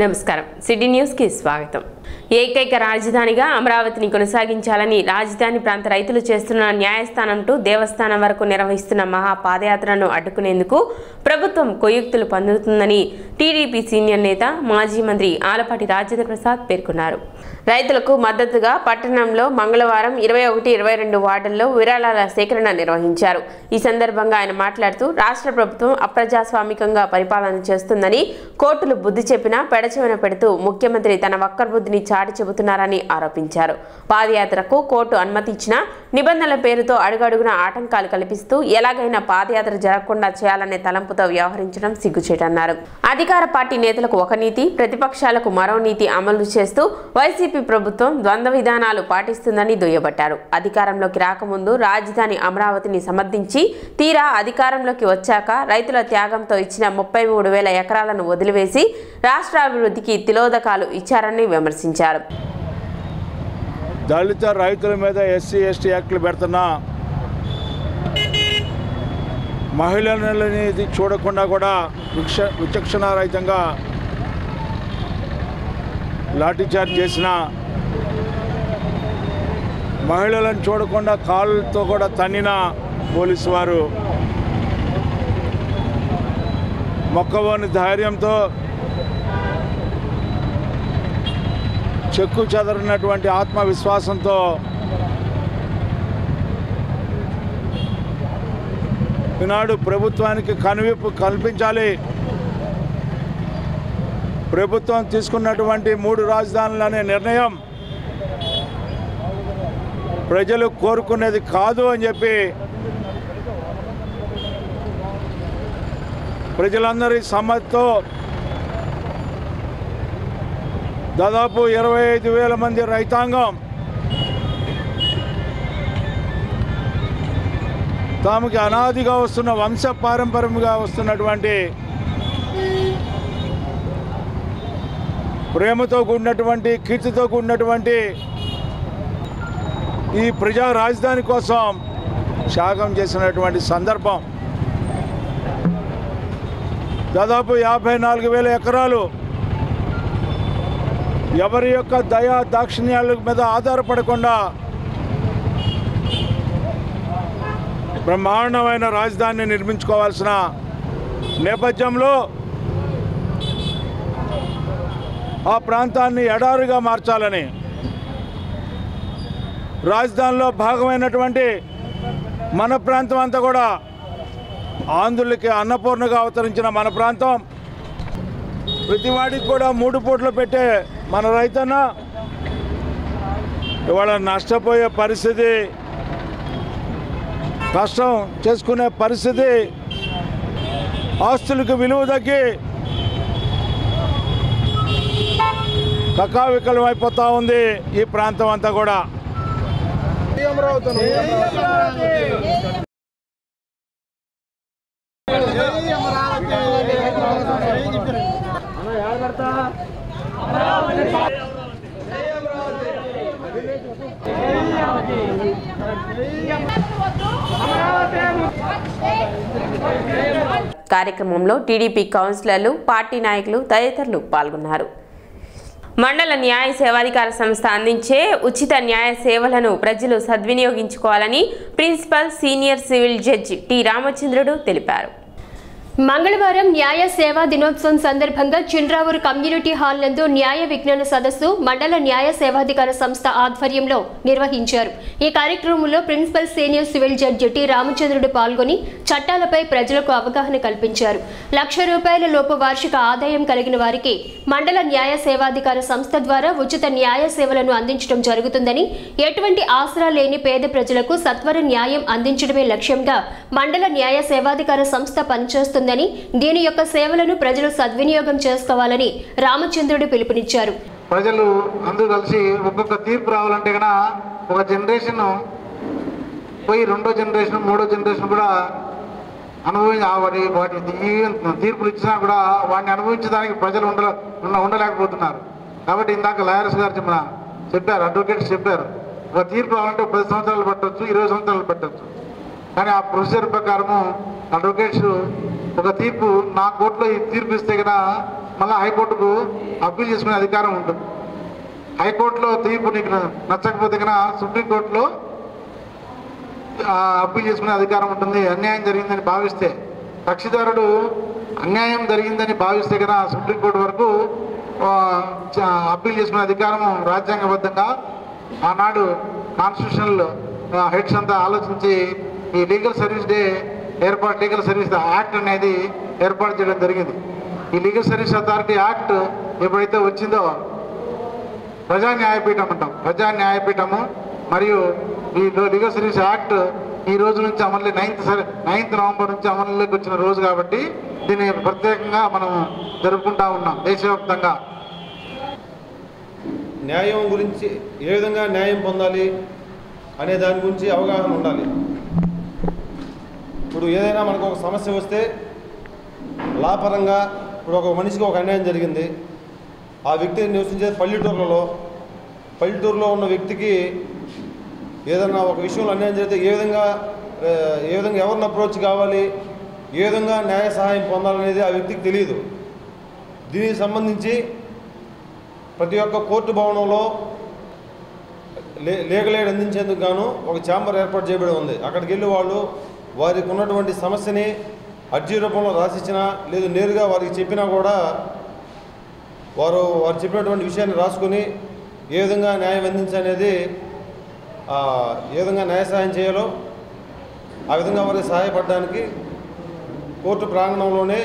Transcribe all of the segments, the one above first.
నమస్కారం. సిటీ న్యూస్కి స్వాగతం. ఏకైక రాజధానిగా అమరావతిని కొనసాగించాలని రాజధాని ప్రాంత రైతులు చేస్తున్న న్యాయస్థానం టు దేవస్థానం వరకు నిర్వహిస్తున్న మహా పాదయాత్రను అడ్డుకునేందుకు ప్రభుత్వం కొయ్యుక్తులు పొందుతుందని టీడీపీ సీనియర్ నేత మాజీ మంత్రి ఆలపాటి రాజేంద్ర ప్రసాద్ పేర్కొన్నారు. రైతులకు మద్దతుగా పట్టణంలో మంగళవారం ఇరవై ఒకటి ఇరవై రెండు వార్డుల్లో విరాళాల సేకరణ నిర్వహించారు. ఈ సందర్భంగా ఆయన మాట్లాడుతూ రాష్ట్ర ప్రభుత్వం అప్రజాస్వామికంగా పరిపాలన చేస్తుందని కోర్టులు బుద్ధి చెప్పినా పెడచెవిన పెడుతూ ముఖ్యమంత్రి తన వక్కర్బుద్ధిని చాటి చెబుతున్నారని ఆరోపించారు. పాదయాత్రకు కోర్టు అనుమతిచ్చిన నిబంధనల పేరుతో అడుగడుగున ఆటంకాలు కల్పిస్తూ ఎలాగైనా పాదయాత్ర జరగకుండా చేయాలనే తలంపుతో వ్యవహరించడం సిగ్గుచేటన్నారు. అధికార పార్టీ నేతలకు ఒక నీతి ప్రతిపక్షాలకు మరో నీతి అమలు చేస్తూ వైసీపీ ప్రభుత్వం ద్వంద్వ విధానాలు పాటిస్తుందని దుయ్యబట్టారు. అధికారంలోకి రాకముందు రాజధాని అమరావతిని సమర్థించి తీరా అధికారంలోకి వచ్చాక రైతుల త్యాగంతో ఇచ్చిన ముప్పై మూడు వేల ఎకరాలను వదిలివేసి రాష్ట్ర అభివృద్ధికి తిలోదకాలు ఇచ్చారని విమర్శించారు. దళిత రైతుల మీద ఎస్సీ ఎస్టీ యాక్ట్లు పెడుతున్నా మహిళలని చూడకుండా కూడా విక్ష విచక్షణారహితంగా లాఠీచార్జ్ చేసిన మహిళలను చూడకుండా కాళ్ళతో కూడా తన్నిన పోలీసు వారు మొక్కవోని ధైర్యంతో చెక్కు చెదరినటువంటి ఆత్మవిశ్వాసంతో ఈనాడు ప్రభుత్వానికి కనువిప్పు కల్పించాలి. ప్రభుత్వం తీసుకున్నటువంటి మూడు రాజధానులు అనే నిర్ణయం ప్రజలు కోరుకునేది కాదు అని చెప్పి ప్రజలందరి సమ్మతితో దాదాపు ఇరవై ఐదు వేల మంది రైతాంగం తాముకి అనాదిగా వస్తున్న వంశ పారంపర్యంగా వస్తున్నటువంటి ప్రేమతో కూడినటువంటి కీర్తితో కూడినటువంటి ఈ ప్రజా రాజధాని కోసం త్యాగం చేసినటువంటి సందర్భం. దాదాపు యాభై నాలుగు వేల ఎకరాలు ఎవరి యొక్క దయా దాక్షిణ్యాల మీద ఆధారపడకుండా బ్రహ్మాండమైన రాజధానిని నిర్మించుకోవాల్సిన నేపథ్యంలో ఆ ప్రాంతాన్ని ఎడారుగా మార్చాలని రాజధానిలో భాగమైనటువంటి మన ప్రాంతం అంతా కూడా ఆంధ్రులకి అన్నపూర్ణగా అవతరించిన మన ప్రాంతం. ప్రతివాడికి కూడా మూడు పూట్లు పెట్టే మన రైతన్న. ఇవాళ నష్టపోయే పరిస్థితి కష్టం చేసుకునే పరిస్థితి ఆస్తులకు విలువ తగ్గి కకావికలం అయిపోతూ ఉంది ఈ ప్రాంతం అంతా కూడా. కార్యక్రమంలో టీడీపీ కౌన్సిలర్లు పార్టీ నాయకులు తదితరులు పాల్గొన్నారు. మండల న్యాయ సేవాధికార సంస్థ అందించే ఉచిత న్యాయ సేవలను ప్రజలు సద్వినియోగించుకోవాలని principal senior civil judge T Ramachandrudu తెలిపారు. మంగళవారం న్యాయ సేవా దినోత్సవం సందర్భంగా చిన్రావూరు కమ్యూనిటీ హాల్ నందు న్యాయ విజ్ఞాన సదస్సు మండల న్యాయ సేవాధికార సంస్థ ఆధ్వర్యంలో నిర్వహించారు. ఈ కార్యక్రమంలో principal senior civil judge T Ramachandrudu పాల్గొని చట్టాలపై ప్రజలకు అవగాహన కల్పించారు. లక్ష రూపాయల లోపు వార్షిక ఆదాయం కలిగిన వారికి మండల న్యాయ సేవాధికార సంస్థ ద్వారా ఉచిత న్యాయ సేవలను అందించడం జరుగుతుందని ఎటువంటి ఆసరా లేని పేద ప్రజలకు సత్వర న్యాయం అందించడమే లక్ష్యంగా మండల న్యాయ సేవాధికార సంస్థ పనిచేస్తుందని దీని యొక్క సేవలను ప్రజలు సద్వినియోగం చేసుకోవాలని రామచంద్రుడు పిలుపునిచ్చారు. ప్రజలు అందరూ కలిసి ఒక్కొక్క తీర్పు రావాలంటే కనుక ఒక జనరేషన్ పోయి రెండో జనరేషన్ మూడో జనరేషన్ కూడా అనుభవించి వాటి వాటి తీర్పులు ఇచ్చినా కూడా వాటిని అనుభవించడానికి ప్రజలు ఉండ ఉండ- ఉండలేకపోతున్నారు. కాబట్టి ఇందాక లాయర్స్ గారు చెప్పిన చెప్పారు అడ్వకేట్స్ చెప్పారు. ఒక తీర్పు రావాలంటే పది సంవత్సరాలు పట్టవచ్చు ఇరవై సంవత్సరాలు పట్టవచ్చు కానీ ఆ ప్రొసీజర్ ప్రకారము అడ్వకేట్స్ ఒక తీర్పు నా కోర్టులో ఈ తీర్పు ఇస్తే కదా మళ్ళీ హైకోర్టుకు అప్పీల్ చేసుకునే అధికారం ఉంటుంది. హైకోర్టులో తీర్పు నీకు నచ్చకపోతే కదా సుప్రీంకోర్టులో అప్పీల్ చేసుకునే అధికారం ఉంటుంది. అన్యాయం జరిగిందని భావిస్తే కక్షిదారుడు అన్యాయం జరిగిందని భావిస్తే కదా సుప్రీంకోర్టు వరకు అప్పీల్ చేసుకునే అధికారం రాజ్యాంగబద్ధంగా ఆనాడు కాన్స్టిట్యూషనల్ హెడ్స్ అంతా ఆలోచించి ఈ లీగల్ సర్వీస్ డే ఏర్పాటు లీగల్ సర్వీస్ యాక్ట్ అనేది ఏర్పాటు చేయడం జరిగింది. ఈ లీగల్ సర్వీస్ అథారిటీ యాక్ట్ ఎప్పుడైతే వచ్చిందో ప్రజా న్యాయపీఠం అంటాం. ప్రజా న్యాయపీఠము మరియు ఈ లీగల్ సర్వీస్ యాక్ట్ ఈ రోజు నుంచి అమలు నైన్త్ నైన్త్ నవంబర్ నుంచి అమలులోకి వచ్చిన రోజు కాబట్టి దీన్ని ప్రత్యేకంగా మనం జరుపుకుంటా ఉన్నాం దేశవ్యాప్తంగా. న్యాయం గురించి ఏ విధంగా న్యాయం పొందాలి అనే దాని గురించి అవగాహన ఉండాలి. ఇప్పుడు ఏదైనా మనకు ఒక సమస్య వస్తే లాపరంగా ఇప్పుడు ఒక మనిషికి ఒక అన్యాయం జరిగింది. ఆ వ్యక్తి నివసించే పల్లెటూర్లలో పల్లెటూరులో ఉన్న వ్యక్తికి ఏదైనా ఒక విషయంలో అన్యాయం జరిగితే ఏ విధంగా ఏ విధంగా ఎవరిని అప్రోచ్ కావాలి ఏ విధంగా న్యాయ సహాయం పొందాలనేది ఆ వ్యక్తికి తెలియదు. దీనికి సంబంధించి ప్రతి ఒక్క కోర్టు భవనంలో లే లీగల్ ఎయిడ్ అందించేందుకు గాను ఒక ఛాంబర్ ఏర్పాటు చేయబడి ఉంది. అక్కడికి వెళ్ళి వాళ్ళు వారికి ఉన్నటువంటి సమస్యని అర్జీ రూపంలో రాసిచ్చినా లేదు నేరుగా వారికి చెప్పినా కూడా వారు వారు చెప్పినటువంటి విషయాన్ని రాసుకొని ఏ విధంగా న్యాయం అందించనేది ఏ విధంగా న్యాయ సహాయం చేయాలో ఆ విధంగా వారికి సహాయపడడానికి కోర్టు ప్రాంగణంలోనే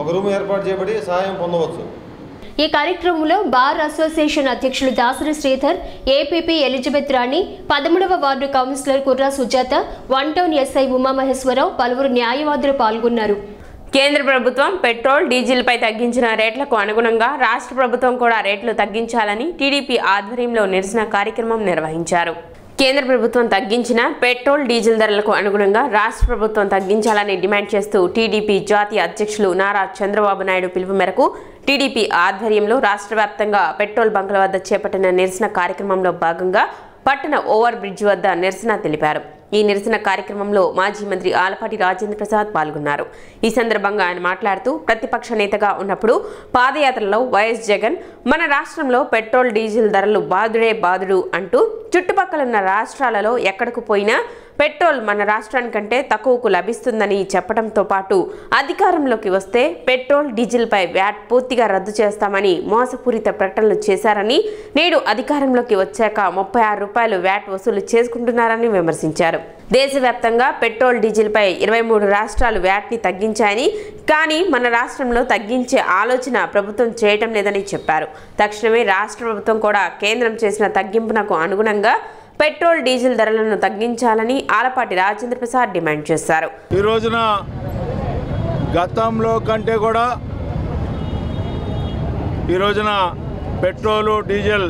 ఒక రూమ్ ఏర్పాటు చేయబడి సహాయం పొందవచ్చు. ఈ కార్యక్రమంలో బార్ అసోసియేషన్ అధ్యక్షులు దాసరి శ్రీధర్ ఏపీపీ ఎలిజబెత్ రాణి పదమూడవ ward councillor Kurra Sujatha one town SI Umamaheswararao పలువురు న్యాయవాదులు పాల్గొన్నారు. కేంద్ర ప్రభుత్వం పెట్రోల్ డీజిల్పై తగ్గించిన రేట్లకు అనుగుణంగా రాష్ట్ర ప్రభుత్వం కూడా రేట్లు తగ్గించాలని టీడీపీ ఆధ్వర్యంలో నిరసన కార్యక్రమం నిర్వహించారు. కేంద్ర ప్రభుత్వం తగ్గించిన పెట్రోల్ డీజిల్ ధరలకు అనుగుణంగా రాష్ట్ర ప్రభుత్వం తగ్గించాలని డిమాండ్ చేస్తూ టీడీపీ జాతీయ అధ్యక్షులు నారా చంద్రబాబు నాయుడు పిలుపు మేరకు టీడీపీ ఆధ్వర్యంలో రాష్ట్ర వ్యాప్తంగా పెట్రోల్ బంకుల వద్ద చేపట్టిన నిరసన కార్యక్రమంలో భాగంగా పట్టణ ఓవర్ బ్రిడ్జ్ వద్ద నిరసన తెలిపారు. ఈ నిరసన కార్యక్రమంలో మాజీ మంత్రి ఆలపాటి రాజేంద్ర ప్రసాద్ పాల్గొన్నారు. ఈ సందర్భంగా ఆయన మాట్లాడుతూ ప్రతిపక్ష నేతగా ఉన్నప్పుడు పాదయాత్రలో వైఎస్ జగన్ మన రాష్ట్రంలో పెట్రోల్ డీజిల్ ధరలు బాదుడే బాదుడు అంటూ చుట్టుపక్కల ఉన్న రాష్ట్రాలలో ఎక్కడకు పోయినా పెట్రోల్ మన రాష్ట్రానికంటే తక్కువకు లభిస్తుందని చెప్పడంతో పాటు అధికారంలోకి వస్తే పెట్రోల్ డీజిల్పై వ్యాట్ పూర్తిగా రద్దు చేస్తామని మోసపూరిత ప్రకటనలు చేశారని నేడు అధికారంలోకి వచ్చాక ముప్పై ఆరు రూపాయలు వ్యాట్ వసూలు చేసుకుంటున్నారని విమర్శించారు. దేశవ్యాప్తంగా పెట్రోల్ డీజిల్పై ఇరవై మూడు రాష్ట్రాలు వ్యాట్ని తగ్గించాయని కానీ మన రాష్ట్రంలో తగ్గించే ఆలోచన ప్రభుత్వం చేయటం లేదని చెప్పారు. తక్షణమే రాష్ట్ర ప్రభుత్వం కూడా కేంద్రం చేసిన తగ్గింపునకు అనుగుణంగా పెట్రోల్ డీజిల్ ధరలను తగ్గించాలని ఆలపాటి రాజేంద్ర ప్రసాద్ డిమాండ్ చేశారు. ఈ రోజున గతంలో కంటే కూడా ఈ రోజున పెట్రోలు డీజిల్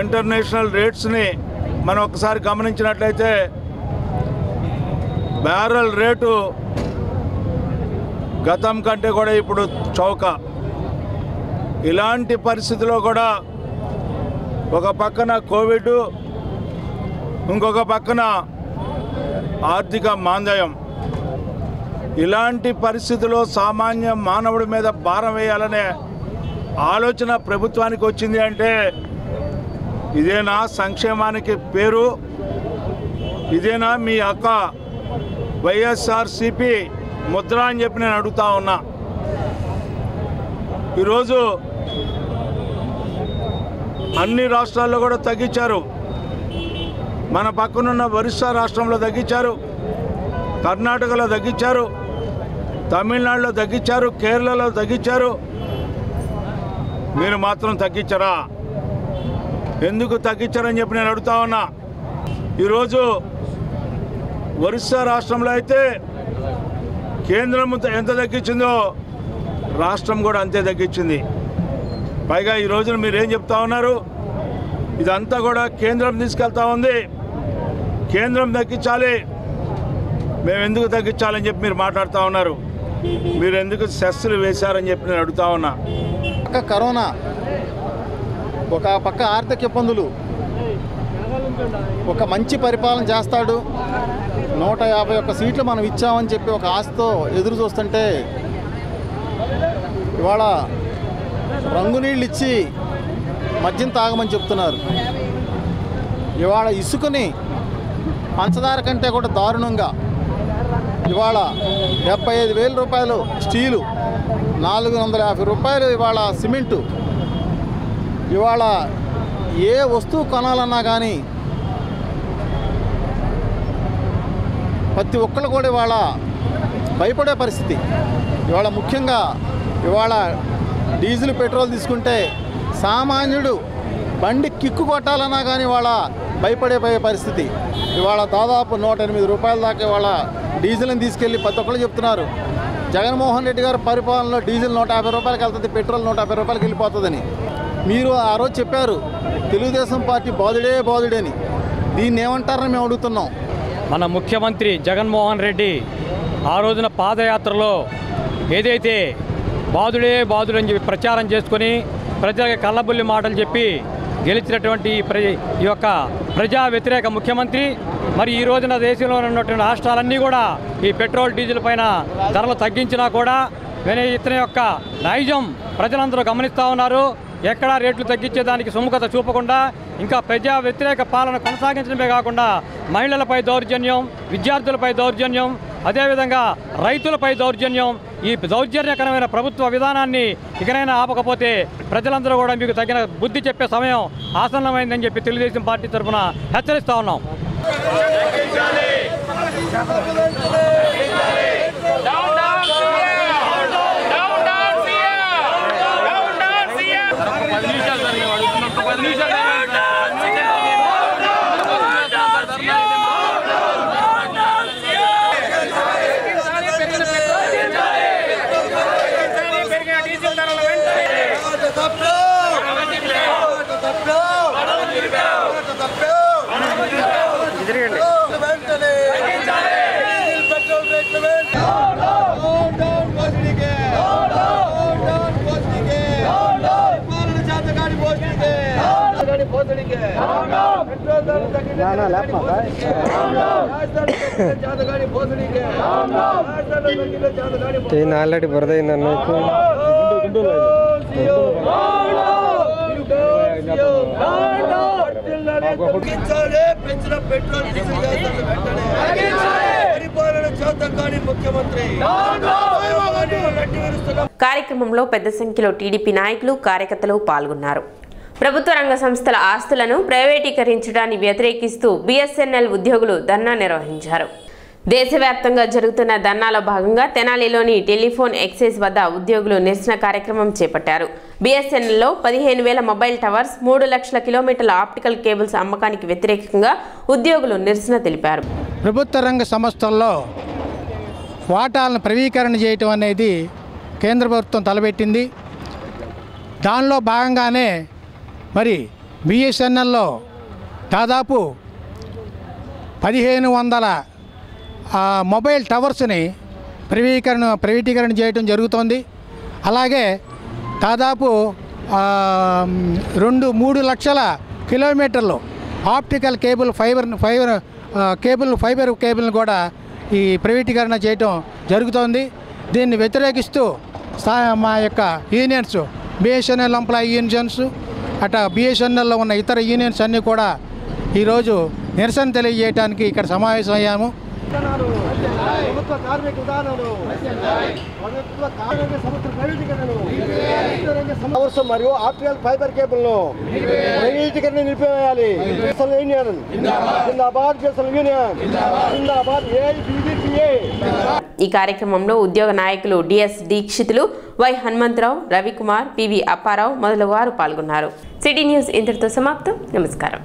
ఇంటర్నేషనల్ రేట్స్ని మనం ఒకసారి గమనించినట్లయితే బ్యారల్ రేటు గతం కంటే కూడా ఇప్పుడు చౌక. ఇలాంటి పరిస్థితిలో కూడా ఒక పక్కన కోవిడ్ ఇంకొక పక్కన ఆర్థిక మాందయం. ఇలాంటి పరిస్థితుల్లో సామాన్య మానవుడి మీద భారం వేయాలనే ఆలోచన ప్రభుత్వానికి వచ్చింది అంటే ఇదేనా సంక్షేమానికి పేరు? ఇదేనా మీ అక్క వైఎస్ఆర్సిపి ముద్ర అని చెప్పి నేను అడుగుతా ఉన్నా. ఈరోజు అన్ని రాష్ట్రాల్లో కూడా తగ్గించారు. మన పక్కనున్న ఒరిస్సా రాష్ట్రంలో తగ్గించారు. కర్ణాటకలో తగ్గించారు. తమిళనాడులో తగ్గించారు. కేరళలో తగ్గించారు. మీరు మాత్రం తగ్గించరా? ఎందుకు తగ్గించారని చెప్పి నేను అడుగుతా ఉన్నా. ఈరోజు ఒరిస్సా రాష్ట్రంలో అయితే కేంద్రం ఎంత తగ్గించిందో రాష్ట్రం కూడా అంతే తగ్గించింది. పైగా ఈ రోజున మీరు ఏం చెప్తా ఉన్నారు? ఇదంతా కూడా కేంద్రం తీసుకెళ్తా ఉంది. కేంద్రం తగ్గించాలి మేము ఎందుకు తగ్గించాలని చెప్పి మీరు మాట్లాడుతూ ఉన్నారు. మీరు ఎందుకు సెస్సులు వేశారని చెప్పి నేను అడుగుతా ఉన్నా. పక్క కరోనా ఒక పక్క ఆర్థిక ఇబ్బందులు ఒక మంచి పరిపాలన చేస్తాడు. నూట యాభై ఒక్క సీట్లు మనం ఇచ్చామని చెప్పి ఒక ఆశతో ఎదురు చూస్తుంటే ఇవాళ రంగు నీళ్ళు ఇచ్చి మద్యం తాగమని చెప్తున్నారు. ఇవాళ ఇసుకని పంచదార కంటే కూడా దారుణంగా ఇవాళ డెబ్బై ఐదు వేల రూపాయలు స్టీలు నాలుగు వందల యాభై రూపాయలు ఇవాళ సిమెంటు. ఇవాళ ఏ వస్తువు కొనాలన్నా కానీ ప్రతి ఒక్కళ్ళు కూడా ఇవాళ భయపడే పరిస్థితి. ఇవాళ ముఖ్యంగా ఇవాళ డీజిల్ పెట్రోల్ తీసుకుంటే సామాన్యుడు బండి కిక్కు కొట్టాలన్నా కానీ ఇవాళ భయపడేపోయే పరిస్థితి. ఇవాళ దాదాపు నూట ఎనిమిది రూపాయల దాకా ఇవాళ డీజిల్ని తీసుకెళ్ళి ప్రతి ఒక్కళ్ళు చెప్తున్నారు. జగన్మోహన్ రెడ్డి గారి పరిపాలనలో డీజిల్ నూట యాభై రూపాయలకి వెళ్తుంది పెట్రోల్ నూట యాభై రూపాయలకి వెళ్ళిపోతుందని. మీరు ఆ రోజు చెప్పారు తెలుగుదేశం పార్టీ బాధుడే అని. దీన్ని ఏమంటారని మేము అడుగుతున్నాం. మన ముఖ్యమంత్రి జగన్మోహన్ రెడ్డి ఆ రోజున పాదయాత్రలో ఏదైతే బాధుడే బాధుడు అని చెప్పి ప్రచారం చేసుకొని ప్రజలకు కళ్ళబుల్లి మాటలు చెప్పి గెలిచినటువంటి ఈ ప్ర ఈ యొక్క ప్రజా వ్యతిరేక ముఖ్యమంత్రి. మరి ఈ రోజున దేశంలో ఉన్నటువంటి రాష్ట్రాలన్నీ కూడా ఈ పెట్రోల్ డీజిల్ పైన ధరలు తగ్గించినా కూడా వినయ ఇతని యొక్క నైజం ప్రజలందరూ గమనిస్తూ ఉన్నారు. ఎక్కడా రేట్లు తగ్గించేదానికి సుముఖత చూపకుండా ఇంకా ప్రజా వ్యతిరేక పాలన కొనసాగించడమే కాకుండా మహిళలపై దౌర్జన్యం విద్యార్థులపై దౌర్జన్యం అదేవిధంగా రైతులపై దౌర్జన్యం ఈ దౌర్జన్యకరమైన ప్రభుత్వ విధానాన్ని ఇకనైనా ఆపకపోతే ప్రజలందరూ కూడా మీకు తగిన బుద్ధి చెప్పే సమయం ఆసన్నమైందని చెప్పి తెలుగుదేశం పార్టీ తరఫున హెచ్చరిస్తూ ఉన్నాం. ఆల్రెడీ బురద పెంచిన పెట్రోల్ పరిపాలన చేత కాని ముఖ్యమంత్రి కార్యక్రమంలో పెద్ద సంఖ్యలో టీడీపీ నాయకులు కార్యకర్తలు పాల్గొన్నారు. ప్రభుత్వ రంగ సంస్థల ఆస్తులను ప్రైవేటీకరించడాన్ని వ్యతిరేకిస్తూ బీఎస్ఎన్ఎల్ ఉద్యోగులు ధర్నా నిర్వహించారు. దేశవ్యాప్తంగా జరుగుతున్న ధర్నాలో భాగంగా తెనాలిలోని టెలిఫోన్ ఎక్సైజ్ వద్ద ఉద్యోగులు నిరసన కార్యక్రమం చేపట్టారు. బీఎస్ఎన్ఎల్లో పదిహేను వేల మొబైల్ టవర్స్ మూడు లక్షల కిలోమీటర్ల ఆప్టికల్ కేబుల్స్ అమ్మకానికి వ్యతిరేకంగా ఉద్యోగులు నిరసన తెలిపారు. ప్రభుత్వ రంగ సంస్థల్లో వాటాలను ప్రవీకరణ చేయటం అనేది కేంద్ర ప్రభుత్వం తలపెట్టింది. దానిలో భాగంగానే మరి బిఎస్ఎన్ఎల్లో దాదాపు పదిహేను వందల మొబైల్ టవర్స్ని ప్రైవీకరణ ప్రైవేటీకరణ చేయడం జరుగుతోంది. అలాగే దాదాపు రెండు మూడు లక్షల కిలోమీటర్లు optical cable fibre fibre cable fibre కేబుల్ని కూడా ఈ ప్రైవేటీకరణ చేయటం జరుగుతోంది. దీన్ని వ్యతిరేకిస్తూ మా యొక్క యూనియన్స్ బిఎస్ఎన్ఎల్ ఎంప్లాయీ యూనియన్స్ అట బిఎస్ఎన్ఎల్లో ఉన్న ఇతర యూనియన్స్ అన్నీ కూడా ఈరోజు నిరసన తెలియజేయడానికి ఇక్కడ సమావేశం అయ్యాము ప్రభుత్వ కార్మిక విధానాలు ప్రభుత్వ కార్మిక సంస్థ ప్రైవేటీకరణను ప్రభుత్వ సంస్థ మరియు ఆప్టికల్ ఫైబర్ కేబుల్ను ప్రైవేటీకరణ నిలిపివేయాలి యూనియన్ జిందాబాద్ యూనియన్ జిందాబాద్ ఏఐబిడిపిఏ ఈ కార్యక్రమంలో ఉద్యోగ నాయకులు DS Dikshitulu Y Hanumantharao Ravikumar PV Apparao మొదలగు వారు పాల్గొన్నారు. సిటీ న్యూస్ ఇంతటితో సమాప్తం. నమస్కారం.